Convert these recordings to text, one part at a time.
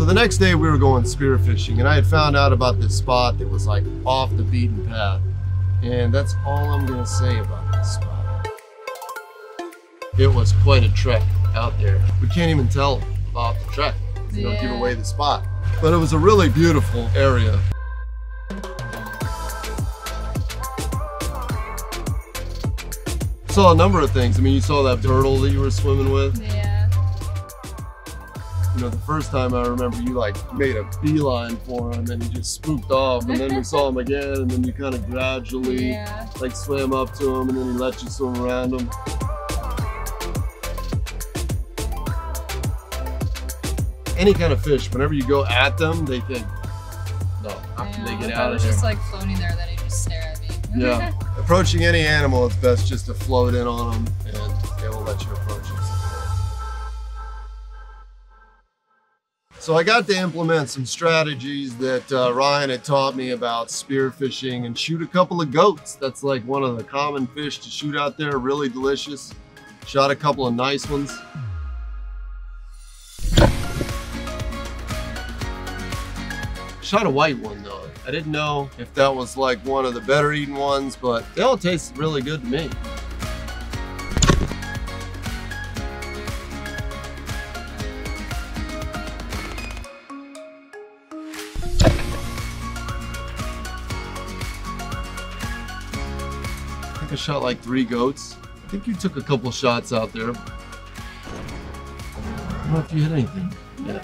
So the next day we were going spearfishing and I had found out about this spot that was like off the beaten path. And that's all I'm gonna say about this spot. It was quite a trek out there. We can't even tell about the trek. You know, give away the spot. But it was a really beautiful area. Saw a number of things. I mean, you saw that turtle that you were swimming with. Yeah. You know, the first time I remember you like made a beeline for him and he just spooked off. And then we saw him again and then you kind of gradually Yeah. like swam up to him and then he let you swim around him. Any kind of fish, whenever you go at them, they think, no, how can they get if I out of was there? just like floating there, then he'd just stare at me. Yeah. Approaching any animal, it's best just to float in on them and they will let you approach So I got to implement some strategies that uh, Ryan had taught me about spearfishing and shoot a couple of goats. That's like one of the common fish to shoot out there, really delicious. Shot a couple of nice ones. Shot a white one though. I didn't know if that was like one of the better eaten ones, but they all taste really good to me. Shot like three goats. I think you took a couple shots out there. I don't know if you hit anything. Yeah.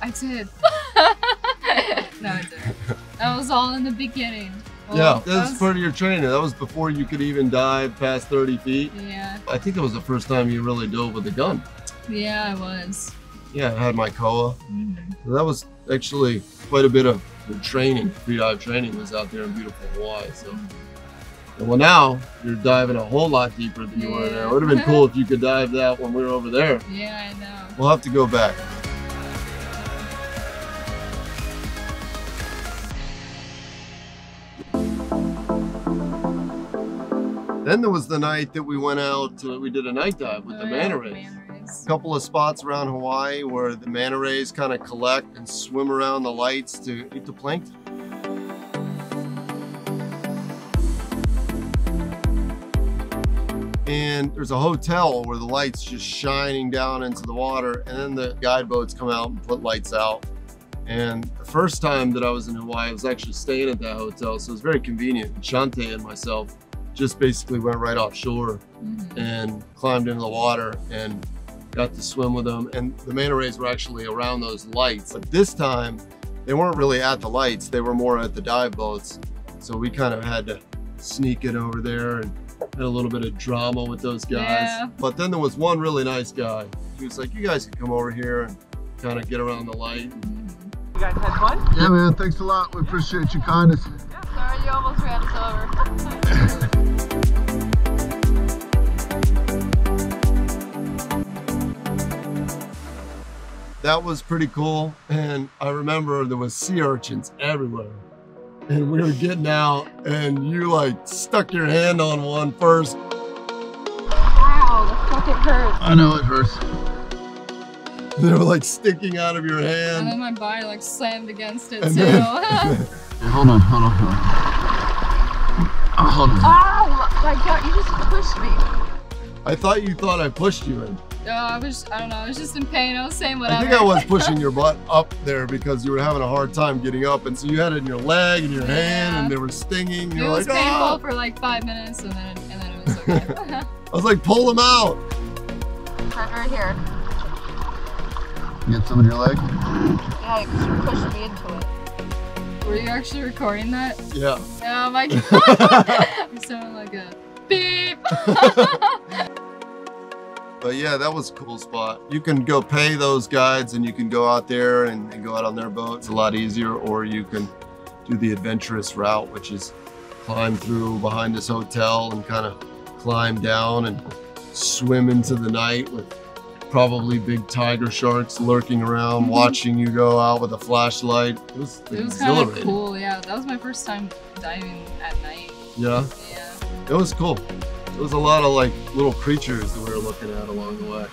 I did. no, I didn't. That was all in the beginning. Well, yeah, that that was part of your training. That was before you could even dive past 30 feet. Yeah, I think that was the first time you really dove with a gun. yeah, I was. Yeah, I had my Koah. Mhm. That was actually quite a bit of the training, free dive training was out there in beautiful Hawaii. So, and well, now you're diving a whole lot deeper than you were there. It would have been cool if you could dive that when we were over there. Yeah, I know. We'll have to go back. Then there was the night that we went out, uh, we did a night dive with the Oh, yeah, manta rays. manta rays. A couple of spots around Hawaii where the manta rays kind of collect and swim around the lights to eat the plankton. And there's a hotel where the lights just shining down into the water, and then the guide boats come out and put lights out. And the first time that I was in Hawaii, I was actually staying at that hotel, so it was very convenient. Shante and myself just basically went right offshore Mhm. and climbed into the water and got to swim with them. And the manta rays were actually around those lights. But this time, they weren't really at the lights, they were more at the dive boats. So we kind of had to sneak it over there and had a little bit of drama with those guys. Yeah. But then there was one really nice guy. He was like, You guys can come over here and kind of get around the light. You guys had fun? Yeah, man, thanks a lot. We appreciate your kindness. Sorry, you almost ran us over. that was pretty cool. And I remember there was sea urchins everywhere. And we were getting out and you like stuck your hand on one first. Wow, the fuck it hurt. I know it hurts. They were like sticking out of your hand. And then my body like slammed against it And too. then- Hold on, hold on, hold on. Oh, hold on. Ow! My god, you just pushed me. I thought you thought I pushed you in. Oh, I was, I don't know, I was just in pain. I was saying whatever. I think I was pushing your butt up there because you were having a hard time getting up. And so you had it in your leg and your hand and they were stinging. It You're was like, painful ah! for like five minutes and then, and then it was okay. I was like, pull them out. right here. Get some in your leg? Yeah, because you pushed me into it. Were you actually recording that? Yeah. Oh my god. you sound like a beep. But yeah, that was a cool spot. You can go pay those guides and you can go out there and, and go out on their boat. It's a lot easier. Or you can do the adventurous route, which is climb through behind this hotel and kind of climb down and swim into the night with probably big tiger sharks lurking around, Mhm. watching you go out with a flashlight. It was, It was kind of cool, yeah. That was my first time diving at night. Yeah, Yeah. it was cool. There was a lot of like little creatures that we were looking at along the way.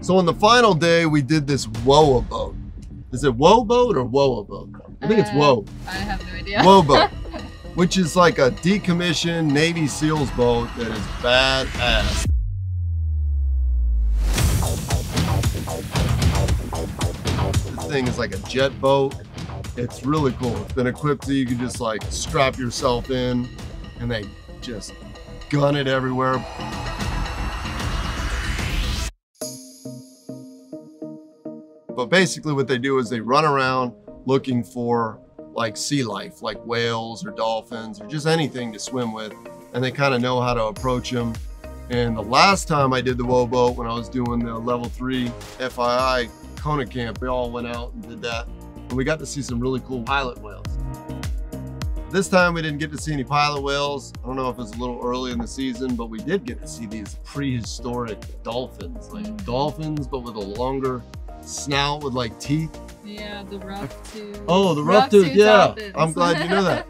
So on the final day, we did this WOAH boat. Is it WOAH boat or WOAH boat? I think it's Uh, WOAH. I have no idea. WOAH boat, which is like a decommissioned Navy SEALs boat that is badass. This thing is like a jet boat. It's really cool. It's been equipped so you can just like strap yourself in and they just gun it everywhere. But basically what they do is they run around looking for like sea life, like whales or dolphins or just anything to swim with. And they kind of know how to approach them. And the last time I did the WOAH boat, when I was doing the level three FII Kona camp, we all went out and did that. And we got to see some really cool pilot whales. This time we didn't get to see any pilot whales. I don't know if it's a little early in the season, but we did get to see these prehistoric dolphins, like Mm. dolphins, but with a longer snout with like teeth. Yeah, the rough tooth. Oh, the rough tooth, tooth yeah. dolphins. I'm glad you know that.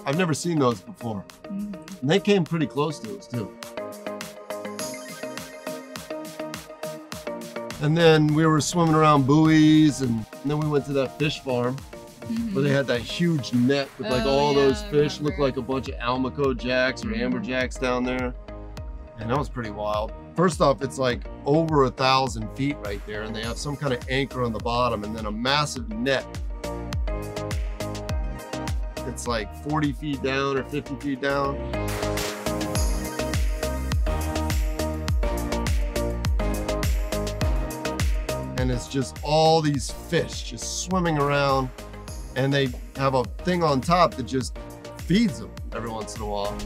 I've never seen those before. Mhm. And they came pretty close to us too. And then we were swimming around buoys and, and then we went to that fish farm Mhm. where they had that huge net with like Oh, all yeah, those fish, looked like a bunch of Almaco jacks or amberjacks down there. And that was pretty wild. First off, it's like over a thousand feet right there, and they have some kind of anchor on the bottom and then a massive net. It's like 40 feet down or 50 feet down. And it's just all these fish just swimming around, and they have a thing on top that just feeds them every once in a while.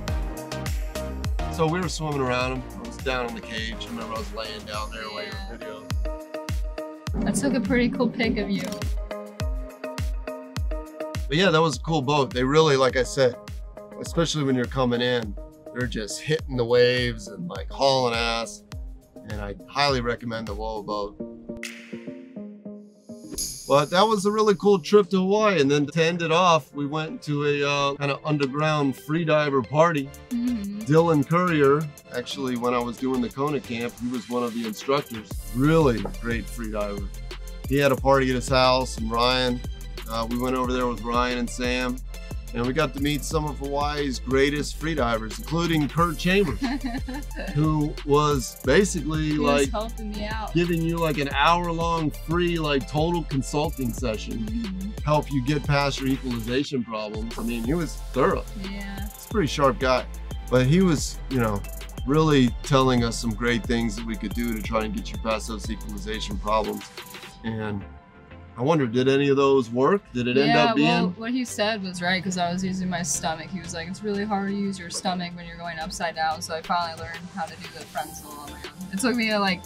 So we were swimming around them. I was down in the cage. I remember I was laying down there while you Yeah. were video. I took a pretty cool pic of you. But yeah, that was a cool boat. They really, like I said, especially when you're coming in, they're just hitting the waves and like hauling ass. And I highly recommend the WOAH boat. But that was a really cool trip to Hawaii. And then to end it off, we went to a uh, kind of underground freediver party. Mhm. Dylan Courier, actually, when I was doing the Kona camp, he was one of the instructors. Really great freediver. He had a party at his house, and Ryan, uh, we went over there with Ryan and Sam, and we got to meet some of Hawaii's greatest freedivers, including Kurt Chambers, who was basically he was like helping me out. giving you like an hour-long free, like total consulting session, Mhm. help you get past your equalization problems. I mean, he was thorough Yeah. he's a pretty sharp guy. But he was, you know, really telling us some great things that we could do to try and get you past those equalization problems. And I wonder, did any of those work? Did it end up being? well, what he said was right because I was using my stomach. He was like, it's really hard to use your stomach when you're going upside down. So I finally learned how to do the frontal on my own. It took me like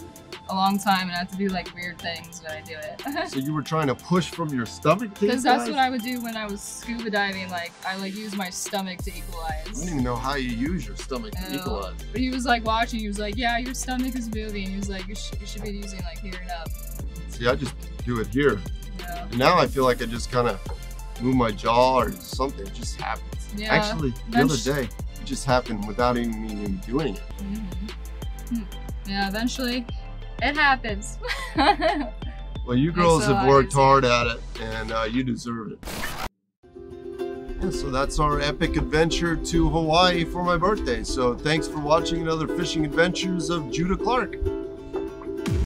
a long time and I had to do like weird things when I do it. so you were trying to push from your stomach Because that's what I would do when I was scuba diving. Like I like use my stomach to equalize. I don't even know how you use your stomach to equalize. But he was like watching. He was like, "Yeah, your stomach is moving." He was like, "You, sh- you should be using like here and up." See, I just do it here. Yeah. Now I feel like I just kind of move my jaw or something. It just happens. Yeah. Actually, the other day, it just happened without even me even doing it. hmm Yeah. Eventually, it happens. Well, you girls a have worked hard at it, and uh, you deserve it. Yeah, so that's our epic adventure to Hawaii for my birthday. So thanks for watching another fishing adventures of Judah Clark.